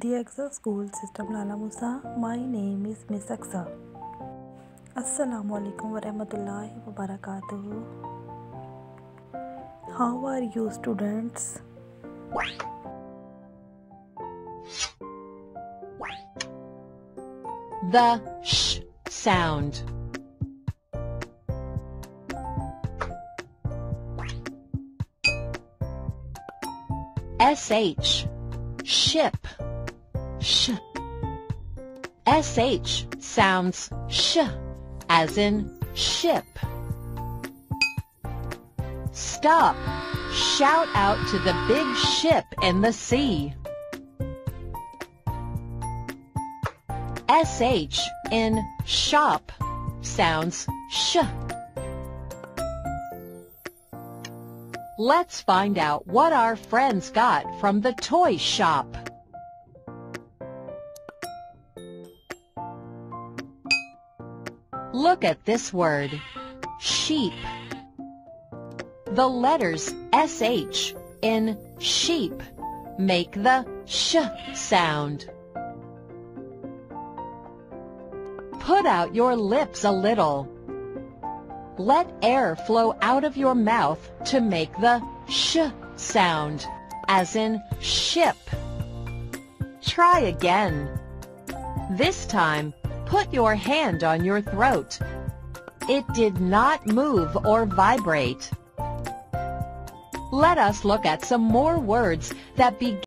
The Exaa School System Lala Musa. My name is Miss EXA. Assalamu alaikum wa rahmatullahi wa barakatuh. How are you students? The sh sound. sh ship sh. Sh sounds sh as in ship. Stop. Shout out to the big ship in the sea. Sh in shop sounds sh. Let's find out what our friends got from the toy shop. Look at this word, sheep. The letters SH in sheep make the sh sound. Put out your lips a little. Let air flow out of your mouth to make the sh sound, as in ship. Try again. This time, put your hand on your throat. It did not move or vibrate. Let us look at some more words that begin